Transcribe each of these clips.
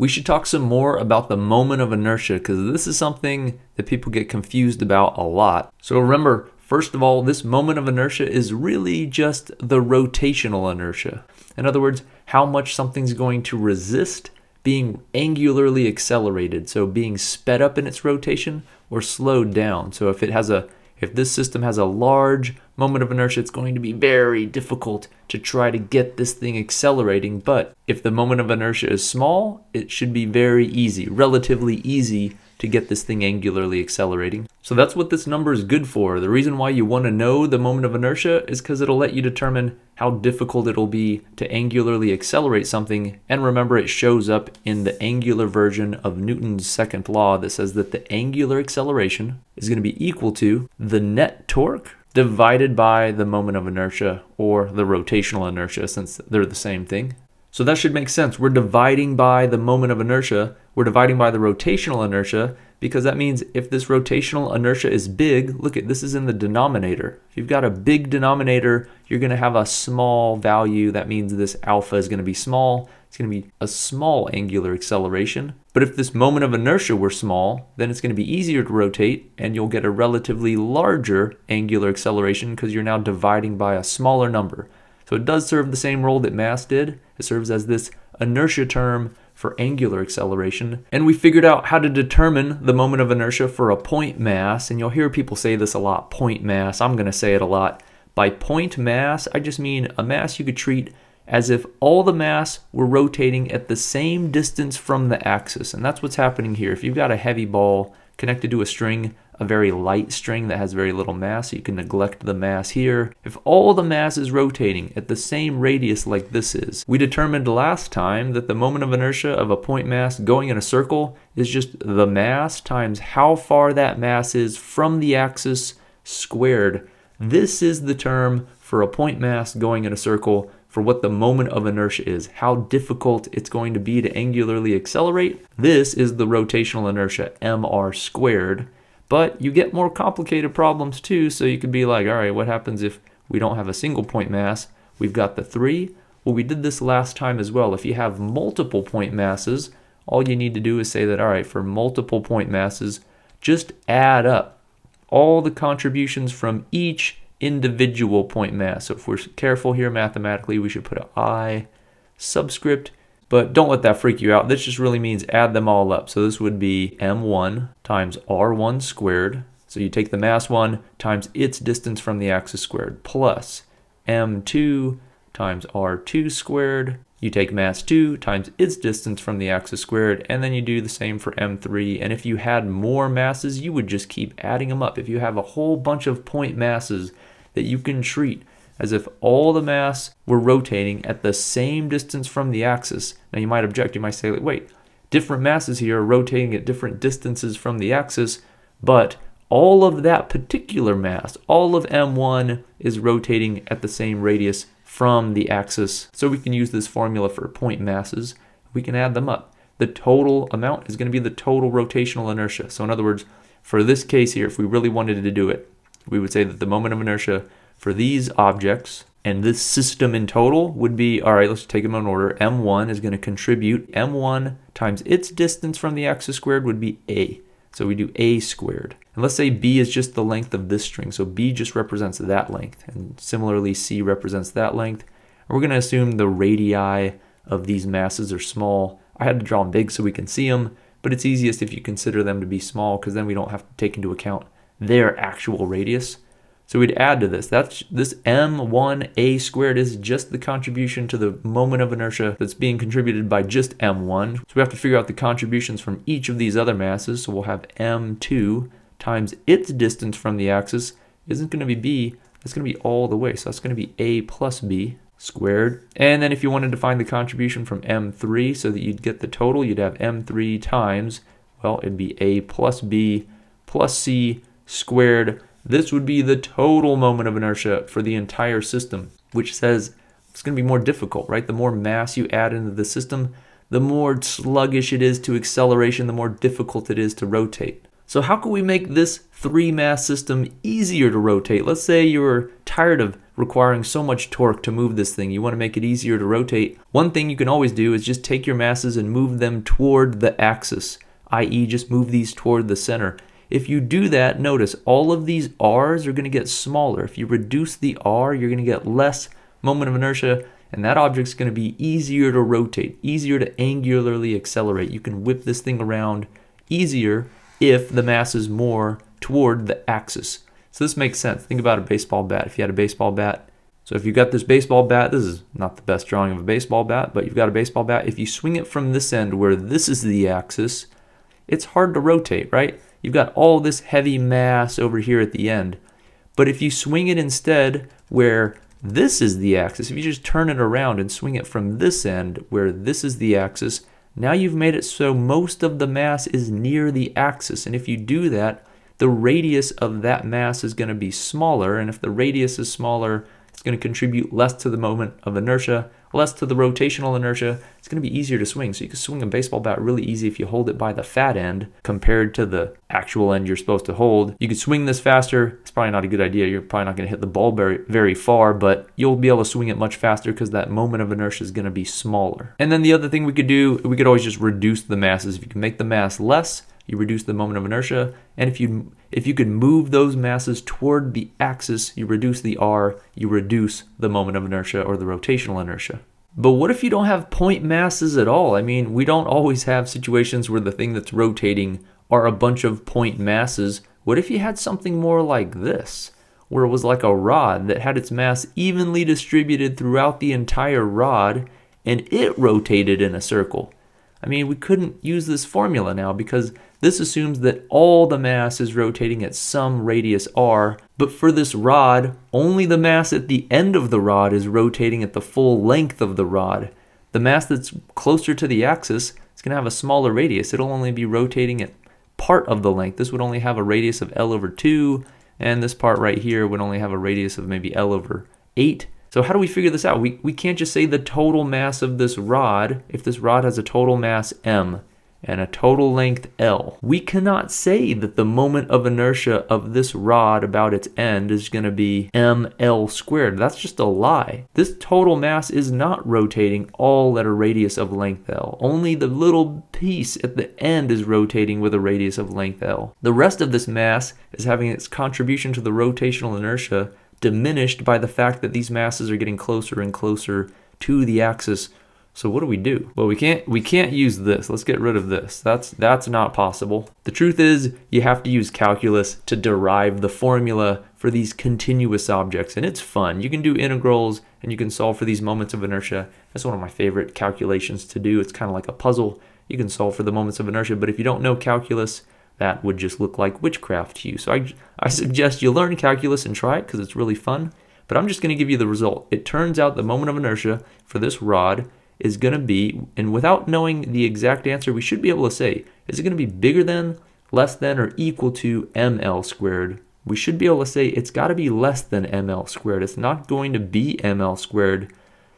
we should talk some more about the moment of inertia because this is something that people get confused about a lot. So remember, first of all, this moment of inertia is really just the rotational inertia. In other words, how much something's going to resist being angularly accelerated, so being sped up in its rotation or slowed down. So if it has a if this system has a large moment of inertia, it's going to be very difficult to try to get this thing accelerating. But if the moment of inertia is small, it should be very easy, relatively easy to get this thing angularly accelerating. So that's what this number is good for. The reason why you want to know the moment of inertia is because it'll let you determine how difficult it'll be to angularly accelerate something. And remember, it shows up in the angular version of Newton's second law that says that the angular acceleration is going to be equal to the net torque divided by the moment of inertia or the rotational inertia since they're the same thing. So that should make sense. We're dividing by the moment of inertia. We're dividing by the rotational inertia because that means if this rotational inertia is big, look at this is in the denominator. If you've got a big denominator, you're going to have a small value. That means this alpha is going to be small. It's going to be a small angular acceleration. But if this moment of inertia were small, then it's going to be easier to rotate and you'll get a relatively larger angular acceleration because you're now dividing by a smaller number. So it does serve the same role that mass did. It serves as this inertia term for angular acceleration. And we figured out how to determine the moment of inertia for a point mass. And you'll hear people say this a lot, point mass. I'm going to say it a lot. By point mass, I just mean a mass you could treat as if all the mass were rotating at the same distance from the axis. And that's what's happening here. If you've got a heavy ball connected to a string, a very light string that has very little mass, you can neglect the mass here. If all the mass is rotating at the same radius like this is, we determined last time that the moment of inertia of a point mass going in a circle is just the mass times how far that mass is from the axis squared. This is the term for a point mass going in a circle for what the moment of inertia is, how difficult it's going to be to angularly accelerate. This is the rotational inertia, mr squared. But you get more complicated problems too, so you could be like, all right, what happens if we don't have a single point mass? We've got the three. Well, we did this last time as well. If you have multiple point masses, all you need to do is say that, all right, for multiple point masses, just add up all the contributions from each individual point mass. So if we're careful here mathematically, we should put an I subscript, but don't let that freak you out. This just really means add them all up. So this would be m1 times r1 squared. So you take the mass 1 times its distance from the axis squared plus m2 times r2 squared. You take mass 2 times its distance from the axis squared, and then you do the same for m3. And if you had more masses, you would just keep adding them up. If you have a whole bunch of point masses that you can treat as if all the mass were rotating at the same distance from the axis. Now you might object, you might say, wait, different masses here are rotating at different distances from the axis, but all of that particular mass, all of m1 is rotating at the same radius from the axis. So we can use this formula for point masses. We can add them up. The total amount is going to be the total rotational inertia. So in other words, for this case here, if we really wanted to do it, we would say that the moment of inertia for these objects and this system in total would be, all right, let's take them in order. M1 is going to contribute, M1 times its distance from the axis squared would be A. So we do A squared. And let's say B is just the length of this string. So B just represents that length. And similarly, C represents that length. And we're going to assume the radii of these masses are small. I had to draw them big so we can see them, but it's easiest if you consider them to be small because then we don't have to take into account their actual radius. So we'd add to this. That's this m1a squared is just the contribution to the moment of inertia that's being contributed by just m1. So we have to figure out the contributions from each of these other masses. So we'll have m2 times its distance from the axis isn't going to be b, that's going to be all the way. So that's going to be a plus b squared. And then if you wanted to find the contribution from m3 so that you'd get the total, you'd have m3 times, well, it'd be a plus b plus c squared. This would be the total moment of inertia for the entire system, which says it's going to be more difficult, right? The more mass you add into the system, the more sluggish it is to acceleration, the more difficult it is to rotate. So how can we make this three mass system easier to rotate? Let's say you're tired of requiring so much torque to move this thing. You want to make it easier to rotate. One thing you can always do is just take your masses and move them toward the axis, i.e. just move these toward the center. If you do that, notice all of these R's are going to get smaller. If you reduce the R, you're going to get less moment of inertia, and that object's going to be easier to rotate, easier to angularly accelerate. You can whip this thing around easier if the mass is more toward the axis. So this makes sense. Think about a baseball bat. If you had a baseball bat, so if you've got this baseball bat, this is not the best drawing of a baseball bat, but you've got a baseball bat. If you swing it from this end where this is the axis, it's hard to rotate, right? You've got all this heavy mass over here at the end. But if you swing it instead where this is the axis, if you just turn it around and swing it from this end where this is the axis, now you've made it so most of the mass is near the axis. And if you do that, the radius of that mass is going to be smaller. And if the radius is smaller, it's going to contribute less to the moment of inertia, less to the rotational inertia. It's going to be easier to swing. So you can swing a baseball bat really easy if you hold it by the fat end compared to the actual end you're supposed to hold. You could swing this faster. It's probably not a good idea. You're probably not going to hit the ball very, very far, but you'll be able to swing it much faster because that moment of inertia is going to be smaller. And then the other thing we could do, we could always just reduce the masses. If you can make the mass less, you reduce the moment of inertia. And if you if you could move those masses toward the axis, you reduce the r, you reduce the moment of inertia or the rotational inertia. But what if you don't have point masses at all? I mean, we don't always have situations where the thing that's rotating are a bunch of point masses. What if you had something more like this, where it was like a rod that had its mass evenly distributed throughout the entire rod and it rotated in a circle? I mean, we couldn't use this formula now because this assumes that all the mass is rotating at some radius r, but for this rod, only the mass at the end of the rod is rotating at the full length of the rod. The mass that's closer to the axis is going to have a smaller radius. It'll only be rotating at part of the length. This would only have a radius of L over 2, and this part right here would only have a radius of maybe L over 8. So how do we figure this out? We, we can't just say the total mass of this rod if this rod has a total mass m and a total length L. We cannot say that the moment of inertia of this rod about its end is going to be ml squared. That's just a lie. This total mass is not rotating all at a radius of length L. Only the little piece at the end is rotating with a radius of length L. The rest of this mass is having its contribution to the rotational inertia diminished by the fact that these masses are getting closer and closer to the axis. So what do we do? Well, we can't we can't use this. Let's get rid of this. That's that's not possible. The truth is you have to use calculus to derive the formula for these continuous objects and it's fun. You can do integrals and you can solve for these moments of inertia. That's one of my favorite calculations to do. It's kind of like a puzzle. You can solve for the moments of inertia, but if you don't know calculus, that would just look like witchcraft to you. So I, I suggest you learn calculus and try it because it's really fun. But I'm just going to give you the result. It turns out the moment of inertia for this rod is going to be, and without knowing the exact answer, we should be able to say, is it going to be bigger than, less than, or equal to ml squared? We should be able to say it's got to be less than ml squared. It's not going to be ml squared.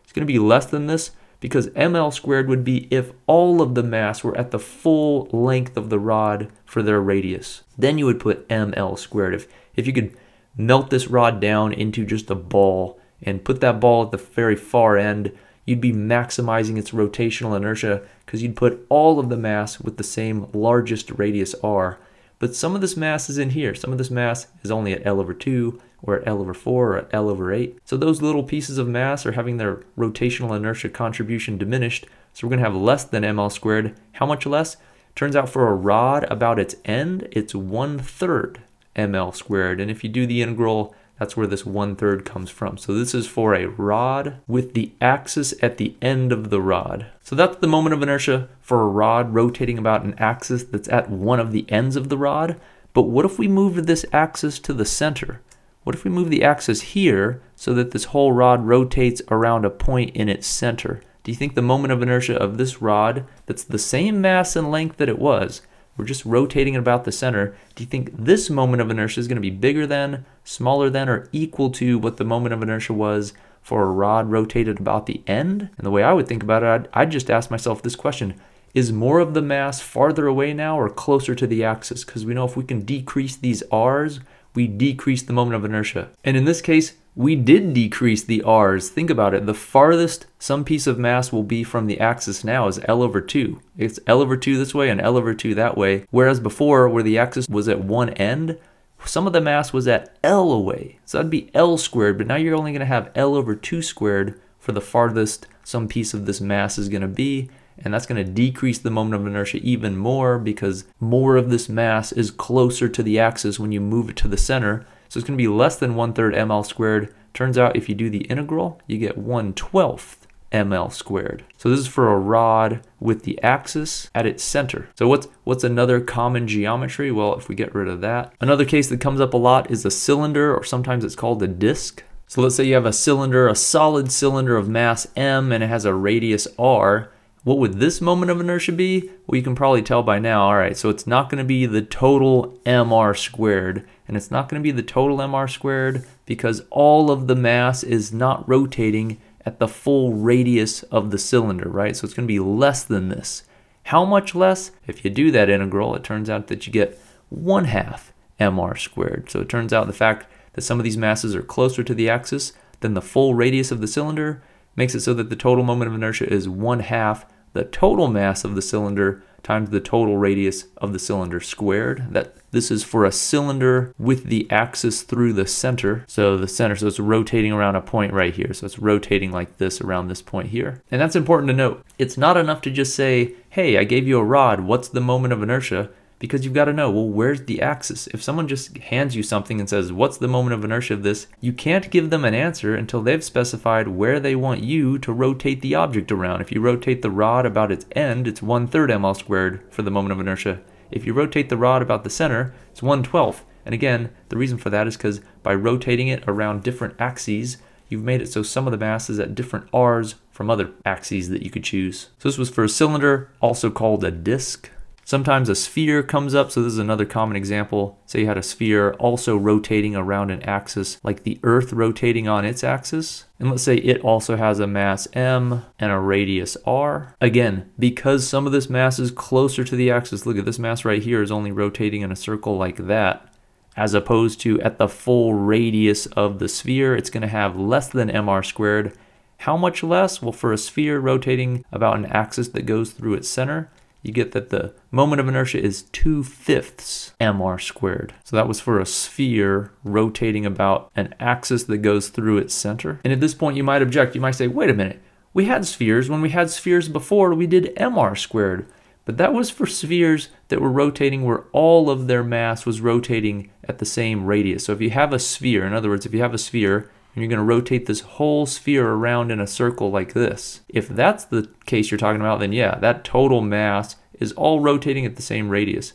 It's going to be less than this because ml squared would be if all of the mass were at the full length of the rod for their radius. Then you would put ml squared. If, if you could melt this rod down into just a ball and put that ball at the very far end, you'd be maximizing its rotational inertia because you'd put all of the mass with the same largest radius r. But some of this mass is in here. Some of this mass is only at L over 2 or at L over 4 or at L over 8. So those little pieces of mass are having their rotational inertia contribution diminished. So we're going to have less than ml squared. How much less? Turns out for a rod about its end, it's one third ml squared. And if you do the integral, that's where this one third comes from. So this is for a rod with the axis at the end of the rod. So that's the moment of inertia for a rod rotating about an axis that's at one of the ends of the rod. But what if we moved this axis to the center? What if we move the axis here so that this whole rod rotates around a point in its center? Do you think the moment of inertia of this rod, that's the same mass and length that it was, we're just rotating it about the center, do you think this moment of inertia is going to be bigger than, smaller than, or equal to what the moment of inertia was for a rod rotated about the end? And the way I would think about it, I'd, I'd just ask myself this question. Is more of the mass farther away now or closer to the axis? Because we know if we can decrease these r's, we decrease the moment of inertia. And in this case, we did decrease the r's. Think about it. The farthest some piece of mass will be from the axis now is L over 2. It's L over 2 this way and L over 2 that way. Whereas before, where the axis was at one end, some of the mass was at L away. So that'd be L squared, but now you're only going to have L over 2 squared for the farthest some piece of this mass is going to be. And that's going to decrease the moment of inertia even more because more of this mass is closer to the axis when you move it to the center. So it's going to be less than 1 third ml squared. Turns out if you do the integral, you get 1 12th ml squared. So this is for a rod with the axis at its center. So what's what's another common geometry? Well, if we get rid of that. Another case that comes up a lot is a cylinder or sometimes it's called a disk. So let's say you have a cylinder, a solid cylinder of mass m and it has a radius r. What would this moment of inertia be? Well, you can probably tell by now. All right, so it's not going to be the total mr squared, and it's not going to be the total mr squared because all of the mass is not rotating at the full radius of the cylinder, right? So it's going to be less than this. How much less? If you do that integral, it turns out that you get 1 half mr squared. So it turns out the fact that some of these masses are closer to the axis than the full radius of the cylinder makes it so that the total moment of inertia is 1 half the total mass of the cylinder times the total radius of the cylinder squared. That this is for a cylinder with the axis through the center. So the center, so it's rotating around a point right here. So it's rotating like this around this point here. And that's important to note. It's not enough to just say, hey, I gave you a rod, what's the moment of inertia? Because you've got to know, well, where's the axis? If someone just hands you something and says, what's the moment of inertia of this? You can't give them an answer until they've specified where they want you to rotate the object around. If you rotate the rod about its end, it's 1 third ml squared for the moment of inertia. If you rotate the rod about the center, it's 1 12th. And again, the reason for that is because by rotating it around different axes, you've made it so some of the mass is at different r's from other axes that you could choose. So this was for a cylinder, also called a disk. Sometimes a sphere comes up, so this is another common example. Say you had a sphere also rotating around an axis, like the Earth rotating on its axis. And let's say it also has a mass m and a radius r. Again, because some of this mass is closer to the axis, look at this mass right here is only rotating in a circle like that, as opposed to at the full radius of the sphere, it's going to have less than mr squared. How much less? Well, for a sphere rotating about an axis that goes through its center, you get that the moment of inertia is 2 fifths mr squared. So that was for a sphere rotating about an axis that goes through its center. And at this point you might object, you might say, wait a minute, we had spheres. When we had spheres before, we did mr squared. But that was for spheres that were rotating where all of their mass was rotating at the same radius. So if you have a sphere, in other words, if you have a sphere and you're going to rotate this whole sphere around in a circle like this. If that's the case you're talking about, then yeah, that total mass is all rotating at the same radius.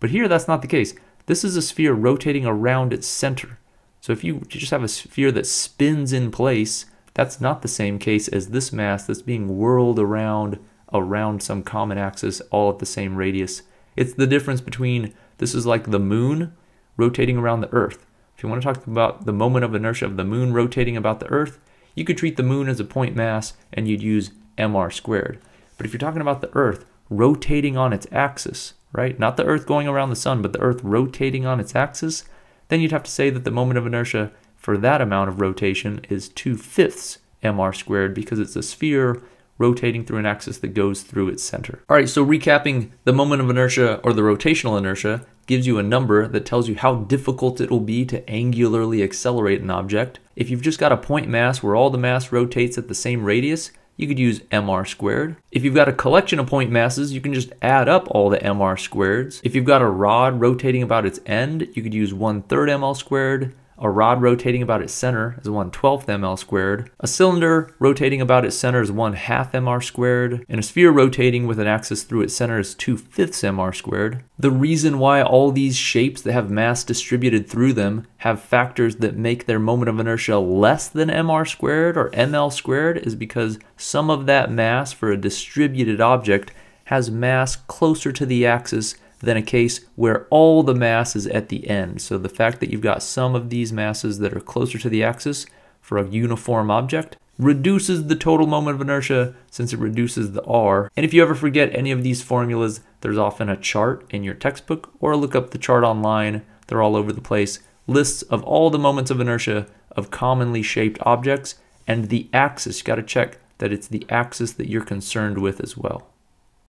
But here that's not the case. This is a sphere rotating around its center. So if you just have a sphere that spins in place, that's not the same case as this mass that's being whirled around around some common axis all at the same radius. It's the difference between this is like the moon rotating around the earth. If you want to talk about the moment of inertia of the moon rotating about the Earth, you could treat the moon as a point mass and you'd use mr squared. But if you're talking about the Earth rotating on its axis, right? Not the Earth going around the sun, but the Earth rotating on its axis, then you'd have to say that the moment of inertia for that amount of rotation is 2 fifths mr squared because it's a sphere rotating through an axis that goes through its center. All right, so recapping the moment of inertia or the rotational inertia, gives you a number that tells you how difficult it will be to angularly accelerate an object. If you've just got a point mass where all the mass rotates at the same radius, you could use mr squared. If you've got a collection of point masses, you can just add up all the mr squareds. If you've got a rod rotating about its end, you could use 1 third ml squared. A rod rotating about its center is 1 12th ml squared. A cylinder rotating about its center is 1 half mr squared. And a sphere rotating with an axis through its center is 2 fifths mr squared. The reason why all these shapes that have mass distributed through them have factors that make their moment of inertia less than mr squared or ml squared is because some of that mass for a distributed object has mass closer to the axis than a case where all the mass is at the end. So the fact that you've got some of these masses that are closer to the axis for a uniform object reduces the total moment of inertia since it reduces the r. And if you ever forget any of these formulas, there's often a chart in your textbook or look up the chart online. They're all over the place lists of all the moments of inertia of commonly shaped objects and the axis. You got to check that it's the axis that you're concerned with as well.